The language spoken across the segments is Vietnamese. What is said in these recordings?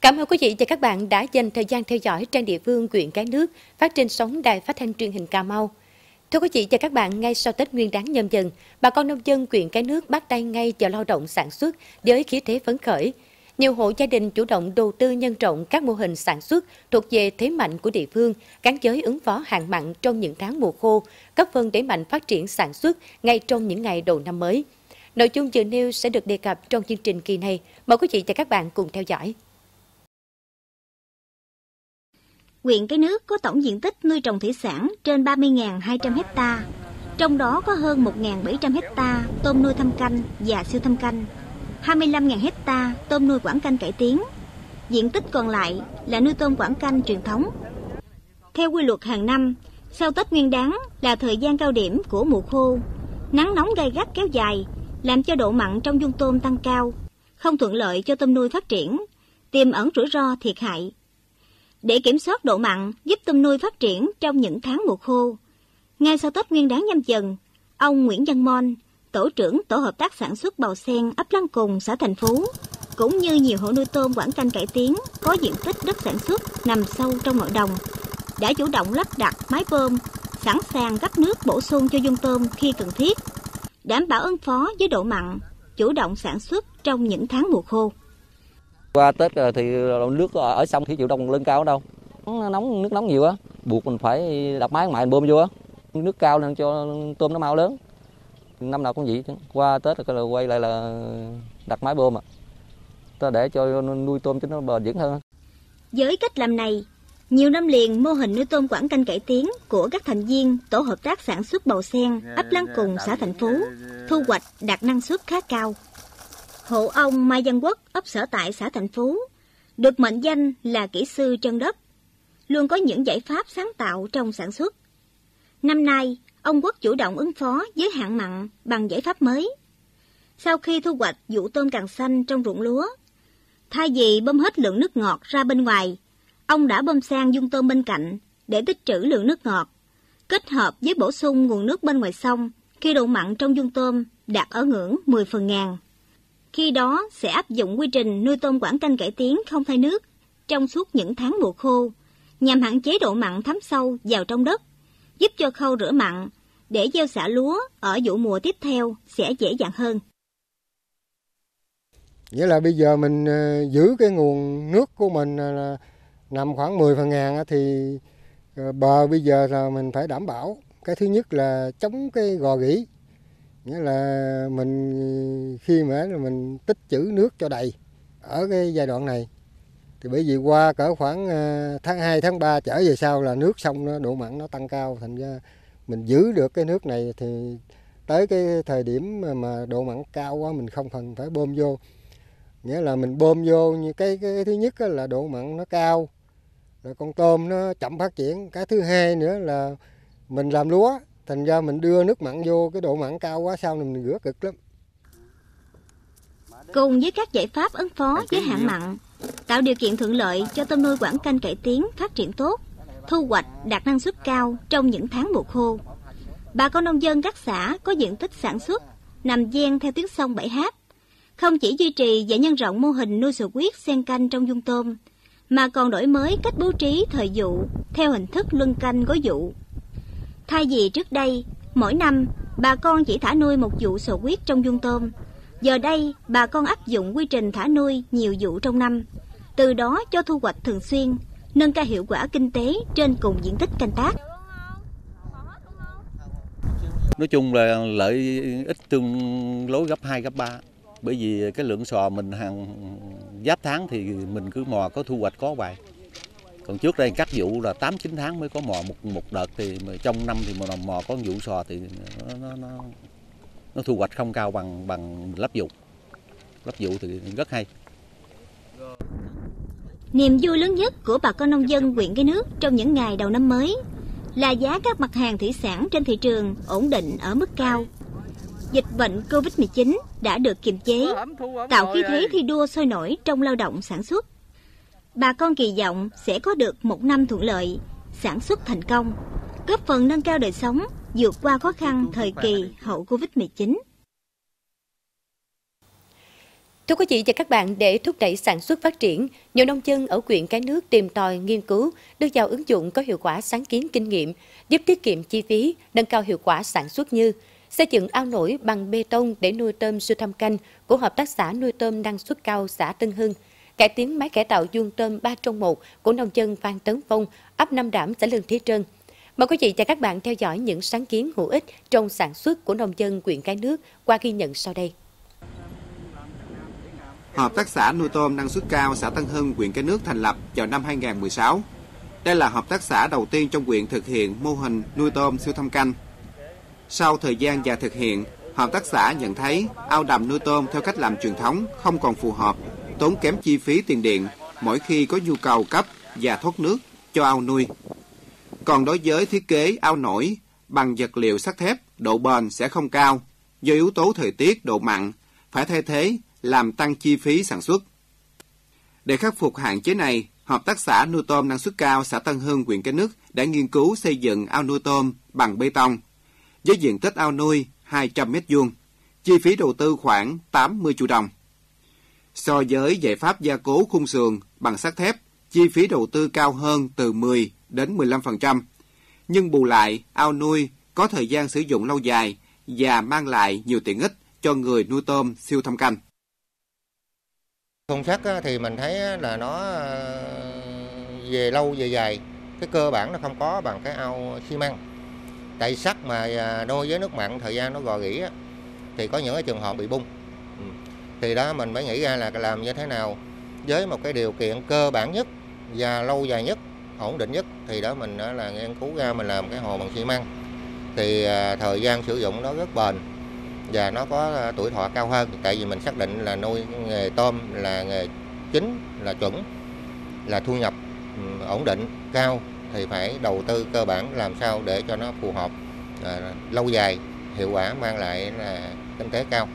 Cảm ơn quý vị và các bạn đã dành thời gian theo dõi trang địa phương quyện Cái Nước phát trên sóng đài phát thanh truyền hình Cà Mau. Thưa quý vị và các bạn, ngay sau Tết Nguyên đán nhâm dần, bà con nông dân quyện Cái Nước bắt tay ngay vào lao động sản xuất với khí thế phấn khởi. Nhiều hộ gia đình chủ động đầu tư nhân rộng các mô hình sản xuất thuộc về thế mạnh của địa phương, gắn giới ứng phó hạn mặn trong những tháng mùa khô, cấp phần đẩy mạnh phát triển sản xuất ngay trong những ngày đầu năm mới. Nội dung dự nêu sẽ được đề cập trong chương trình kỳ này. Mời quý vị và các bạn cùng theo dõi. Quyện Cái Nước có tổng diện tích nuôi trồng thủy sản trên 30.200 hecta, trong đó có hơn 1.700 hecta tôm nuôi thâm canh và siêu thâm canh, 25.000 hecta tôm nuôi quảng canh cải tiến. Diện tích còn lại là nuôi tôm quảng canh truyền thống. Theo quy luật hàng năm, sau Tết Nguyên đán là thời gian cao điểm của mùa khô. Nắng nóng gay gắt kéo dài làm cho độ mặn trong dung tôm tăng cao, không thuận lợi cho tôm nuôi phát triển, tiềm ẩn rủi ro thiệt hại. Để kiểm soát độ mặn giúp tôm nuôi phát triển trong những tháng mùa khô, ngay sau Tết Nguyên đán nhâm dần, ông Nguyễn Văn Mon, tổ trưởng tổ hợp tác sản xuất bào sen ấp Lăng Cùng, xã Thành Phú, cũng như nhiều hộ nuôi tôm quảng canh cải tiến có diện tích đất sản xuất nằm sâu trong nội đồng, đã chủ động lắp đặt máy bơm, sẵn sàng cấp nước bổ sung cho dung tôm khi cần thiết, đảm bảo ứng phó với độ mặn, chủ động sản xuất trong những tháng mùa khô. Qua Tết thì nước ở sông thì chịu đông lên cao đâu, nóng nước nóng nhiều á, buộc mình phải đặt máy mại bơm vô á, nước cao nên cho tôm nó mau lớn. Năm nào cũng vậy. Chứ qua tết là quay lại là đặt máy bơm à. Ta để cho nuôi tôm cho nó bền vững hơn. Với cách làm này nhiều năm liền mô hình nuôi tôm quảng canh cải tiến của các thành viên tổ hợp tác sản xuất bầu sen ấp Lăng Cùng xã Thành Phú thu hoạch đạt năng suất khá cao. Hộ ông Mai Văn Quốc ấp sở tại xã Thành Phú được mệnh danh là kỹ sư chân đất, luôn có những giải pháp sáng tạo trong sản xuất. Năm nay, ông Quốc chủ động ứng phó với hạn mặn bằng giải pháp mới. Sau khi thu hoạch vụ tôm càng xanh trong ruộng lúa, thay vì bơm hết lượng nước ngọt ra bên ngoài, ông đã bơm sang dung tôm bên cạnh để tích trữ lượng nước ngọt, kết hợp với bổ sung nguồn nước bên ngoài sông khi độ mặn trong dung tôm đạt ở ngưỡng 10 phần ngàn. Khi đó sẽ áp dụng quy trình nuôi tôm quảng canh cải tiến không thay nước trong suốt những tháng mùa khô, nhằm hạn chế độ mặn thấm sâu vào trong đất giúp cho khâu rửa mặn để gieo xả lúa ở vụ mùa tiếp theo sẽ dễ dàng hơn. Nghĩa là bây giờ mình ờ, giữ cái nguồn nước của mình ờ, là nằm khoảng 10 phần ngàn thì ờ, bờ bây giờ là mình phải đảm bảo. Cái thứ nhất là chống cái gò gỉ. Nghĩa là mình khi mà mình tích trữ nước cho đầy ở cái giai đoạn này. Thì bởi vì qua cỡ khoảng ờ, tháng 2, tháng 3 trở về sau là nước sông nó độ mặn nó tăng cao thành ra mình giữ được cái nước này thì tới cái thời điểm mà độ mặn cao quá mình không cần phải bơm vô. Nghĩa là mình bơm vô như cái, cái thứ nhất là độ mặn nó cao là con tôm nó chậm phát triển. Cái thứ hai nữa là mình làm lúa thành ra mình đưa nước mặn vô cái độ mặn cao quá sau này mình rửa cực lắm cùng với các giải pháp ứng phó với hạn mặn tạo điều kiện thuận lợi cho tôm nuôi quảng canh cải tiến phát triển tốt, thu hoạch đạt năng suất cao trong những tháng mùa khô. Bà con nông dân các xã có diện tích sản xuất nằm ven theo tuyến sông Bảy Hát, không chỉ duy trì và nhân rộng mô hình nuôi sầu huyết xen canh trong dung tôm, mà còn đổi mới cách bố trí thời vụ theo hình thức luân canh gói vụ. Thay vì trước đây, mỗi năm bà con chỉ thả nuôi một vụ sầu huyết trong dung tôm, Giờ đây, bà con áp dụng quy trình thả nuôi nhiều vụ trong năm, từ đó cho thu hoạch thường xuyên, nâng cao hiệu quả kinh tế trên cùng diện tích canh tác. Nói chung là lợi ích tương lối gấp 2, gấp 3. Bởi vì cái lượng sò mình hàng giáp tháng thì mình cứ mò có thu hoạch có vài. Còn trước đây cắt vụ là 8 9 tháng mới có mò một một đợt thì trong năm thì mò, mò có vụ sò thì nó, nó, nó nó thu hoạch không cao bằng bằng lắp vụ lắp vụ thì rất hay Niềm vui lớn nhất của bà con nông dân huyện Cái Nước trong những ngày đầu năm mới là giá các mặt hàng thủy sản trên thị trường ổn định ở mức cao. Dịch bệnh Covid-19 đã được kiềm chế, tạo khí thế thi đua sôi nổi trong lao động sản xuất. Bà con kỳ vọng sẽ có được một năm thuận lợi, sản xuất thành công, góp phần nâng cao đời sống vượt qua khó khăn thời kỳ hậu Covid-19. Thưa quý vị và các bạn, để thúc đẩy sản xuất phát triển, nhiều nông dân ở huyện Cái Nước tìm tòi nghiên cứu đưa vào ứng dụng có hiệu quả sáng kiến kinh nghiệm, giúp tiết kiệm chi phí, nâng cao hiệu quả sản xuất như xây dựng ao nổi bằng bê tông để nuôi tôm siêu thâm canh của hợp tác xã nuôi tôm năng suất cao xã Tân Hưng, cải tiến máy cải tạo vuông tôm 3 trong 1 của nông dân Phan Tấn Phong, ấp Nam Đảm, xã Lương Thế Trân. Mời quý vị và các bạn theo dõi những sáng kiến hữu ích trong sản xuất của nông dân huyện Cái Nước qua ghi nhận sau đây. Hợp tác xã nuôi tôm năng suất cao xã Tân Hưng, huyện Cái Nước thành lập vào năm 2016. Đây là hợp tác xã đầu tiên trong huyện thực hiện mô hình nuôi tôm siêu thâm canh. Sau thời gian dài thực hiện, hợp tác xã nhận thấy ao đầm nuôi tôm theo cách làm truyền thống không còn phù hợp, tốn kém chi phí tiền điện mỗi khi có nhu cầu cấp và thoát nước cho ao nuôi. Còn đối với thiết kế ao nổi bằng vật liệu sắt thép, độ bền sẽ không cao do yếu tố thời tiết, độ mặn, phải thay thế làm tăng chi phí sản xuất. Để khắc phục hạn chế này, Hợp tác xã nuôi tôm năng suất cao xã Tân Hưng, huyện Cái Nước đã nghiên cứu xây dựng ao nuôi tôm bằng bê tông với diện tích ao nuôi 200 m vuông, chi phí đầu tư khoảng 80 triệu đồng. So với giải pháp gia cố khung sườn bằng sắt thép, chi phí đầu tư cao hơn từ 10 đến 15%, nhưng bù lại ao nuôi có thời gian sử dụng lâu dài và mang lại nhiều tiện ích cho người nuôi tôm siêu thâm canh. Khung sắt thì mình thấy là nó ờ, về lâu về dài, cái cơ bản nó không có bằng cái ao xi măng. Tại sắt mà à, nuôi với nước mặn thời gian nó gò rỉ thì có những cái trường hợp bị bung. Thì đó mình mới nghĩ ra là làm như thế nào với một cái điều kiện cơ bản nhất và lâu dài nhất, ổn định nhất. Thì đó mình đó là nghiên cứu ra mình làm cái hồ bằng xi măng. Thì à, thời gian sử dụng nó rất bền và nó có à, tuổi thọ cao hơn. Tại vì mình xác định là nuôi nghề tôm là nghề chính là chuẩn là thu nhập ổn định cao. Thì phải đầu tư cơ bản làm sao để cho nó phù hợp à, lâu dài hiệu quả mang lại là kinh tế cao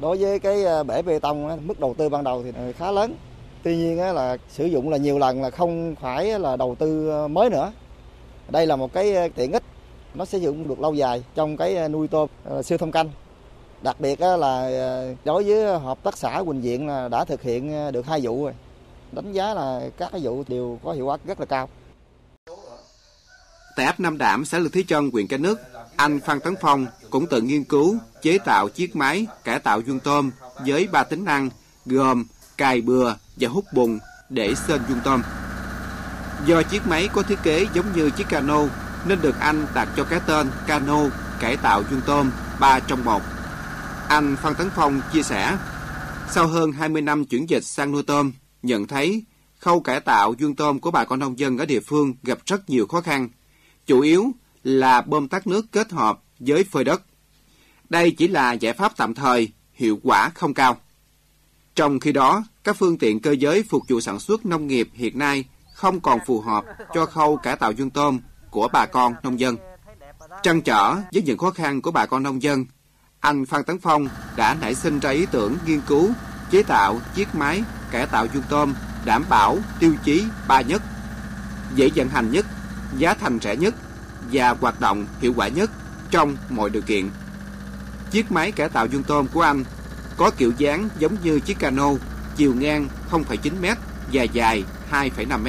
đối với cái ờ, bể bê tông mức đầu tư ban đầu thì khá lớn tuy nhiên là sử dụng là nhiều lần là không phải là đầu tư ờ, mới nữa đây là một cái ờ, tiện ích nó sử dụng được lâu dài trong cái nuôi tôm siêu thâm canh Đặc biệt là đối với hợp tác xã Quỳnh Diện là đã thực hiện được hai vụ rồi. Đánh giá là các cái vụ đều có hiệu quả rất là cao. Tại ấp Nam Đảm, xã Lương Thế Trân, huyện Cái Nước, anh Phan Tấn Phong cũng tự nghiên cứu chế tạo chiếc máy cải tạo dung tôm với ba tính năng gồm cài bừa và hút bùn để sên dung tôm. Do chiếc máy có thiết kế giống như chiếc cano nên được anh đặt cho cái tên cano cải tạo dung tôm 3 trong 1 anh Phan Tấn Phong chia sẻ, sau hơn 20 năm chuyển dịch sang nuôi tôm, nhận thấy khâu cải tạo dung tôm của bà con nông dân ở địa phương gặp rất nhiều khó khăn, chủ yếu là bơm tắt nước kết hợp với phơi đất. Đây chỉ là giải pháp tạm thời, hiệu quả không cao. Trong khi đó, các phương tiện cơ giới phục vụ sản xuất nông nghiệp hiện nay không còn phù hợp cho khâu cải tạo vuông tôm của bà con nông dân. Trăn trở với những khó khăn của bà con nông dân anh Phan Tấn Phong đã nảy sinh ra ý tưởng nghiên cứu chế tạo chiếc máy cải tạo dung tôm đảm bảo tiêu chí ba nhất dễ vận hành nhất giá thành rẻ nhất và hoạt động hiệu quả nhất trong mọi điều kiện chiếc máy cải tạo dung tôm của anh có kiểu dáng giống như chiếc cano chiều ngang 0,9 m và dài 2,5 m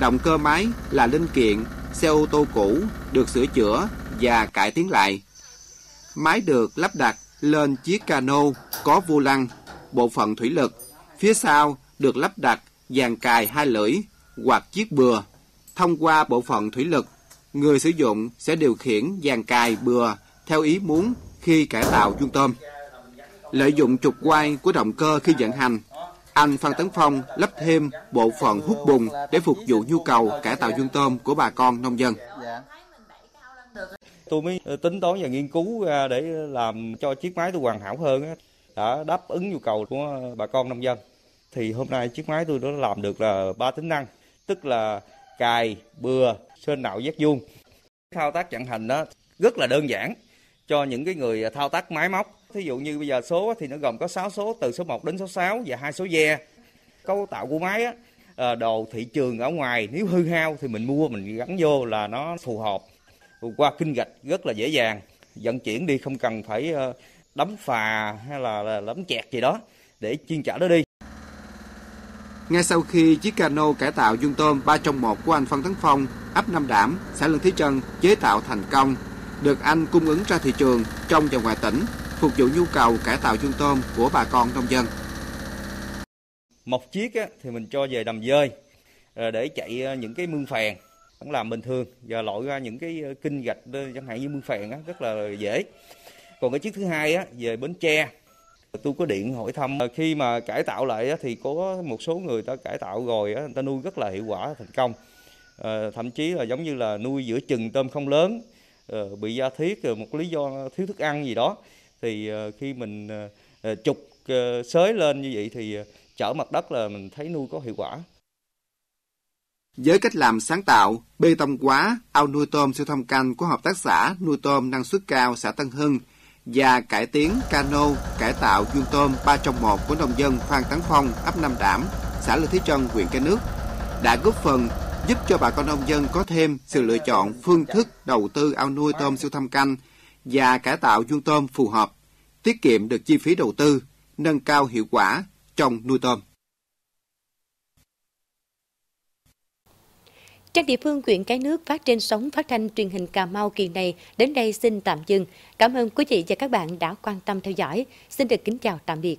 động cơ máy là linh kiện xe ô tô cũ được sửa chữa và cải tiến lại Máy được lắp đặt lên chiếc cano có vô lăng, bộ phận thủy lực. Phía sau được lắp đặt dàn cài hai lưỡi hoặc chiếc bừa. Thông qua bộ phận thủy lực, người sử dụng sẽ điều khiển dàn cài bừa theo ý muốn khi cải tạo vuông tôm. Lợi dụng trục quay của động cơ khi vận hành, anh Phan Tấn Phong lắp thêm bộ phận hút bùn để phục vụ nhu cầu cải tạo vuông tôm của bà con nông dân tôi mới ờ, tính toán và nghiên cứu ra để làm cho chiếc máy tôi hoàn hảo hơn đã đáp ứng nhu cầu của bà con nông dân thì hôm nay chiếc máy tôi đã làm được là ba tính năng tức là cài bừa sơn nạo giác vuông. Thao tác vận hành đó rất là đơn giản cho những cái người thao tác máy móc. Thí dụ như bây giờ số thì nó gồm có 6 số từ số 1 đến số 6 và hai số ve cấu tạo của máy á, ờ, đồ thị trường ở ngoài nếu hư hao thì mình mua mình gắn vô là nó phù hợp. Qua kinh gạch rất là dễ dàng vận chuyển đi không cần phải ờ, đấm phà hay là, là đóng chẹt gì đó để chuyên chở nó đi. Ngay sau khi chiếc cano cải tạo dung tôm 3 trong 1 của anh Phan Tấn Phong, ấp Nam Đảm, xã Lương Thế Trân chế tạo thành công, được anh cung ứng ra thị trường trong và ngoài tỉnh, phục vụ nhu cầu cải tạo dung tôm của bà con nông dân. Một chiếc thì mình cho về đầm dơi ờ, để chạy ờ, những cái mương phèn vẫn làm bình thường và lội ra những cái ờ, kinh gạch chẳng hạn như mương phèn rất là dễ. Còn cái chiếc thứ hai á, về Bến Tre Tôi có điện hỏi thăm ờ, khi mà cải tạo lại thì có một số người ta cải tạo rồi người ta nuôi rất là hiệu quả thành công. Ờ, thậm chí là giống như là nuôi giữa chừng tôm không lớn ờ, bị da thiết một lý do thiếu thức ăn gì đó thì khi mình trục xới lên như vậy thì chở mặt đất là mình thấy nuôi có hiệu quả. Với cách làm sáng tạo, bê tông hóa ao nuôi tôm siêu thâm canh của hợp tác xã nuôi tôm năng suất cao xã Tân Hưng và cải tiến cano cải tạo vuông tôm 3 trong 1 của nông dân Phan Tấn Phong, ấp Nam Đảm, xã Lê Thí Trân, huyện Cái Nước đã góp phần giúp cho bà con nông dân có thêm sự lựa chọn phương thức đầu tư ao nuôi tôm siêu thâm canh và cải tạo vuông tôm phù hợp, tiết kiệm được chi phí đầu tư, nâng cao hiệu quả trong nuôi tôm. Trang địa phương quyện Cái Nước phát trên sóng phát thanh truyền hình Cà Mau kỳ này, đến đây xin tạm dừng. Cảm ơn quý vị và các bạn đã quan tâm theo dõi. Xin được kính chào tạm biệt.